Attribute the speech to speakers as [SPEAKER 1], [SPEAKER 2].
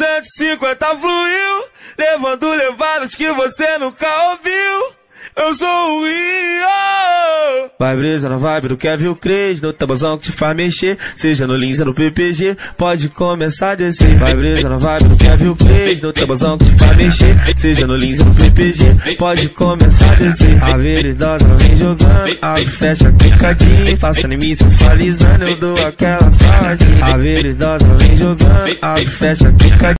[SPEAKER 1] 150 fluiu, levando levadas que você nunca ouviu. Eu sou o Rio. Vai brisa na vibe do Kevin Cres, no tabuzão que te faz mexer. Seja no Lins ou no PPG, pode começar a descer. Vai brisa na vibe do Kevin Cres, no tabuzão que te faz mexer. Seja no Lins ou no PPG, pode começar a descer. A veridosa vem jogando, abre, fecha, clicadinho. Faça em mim sensualizando, eu dou aquela saladinha. A veridosa vem jogando, abre, fecha, clicadinho.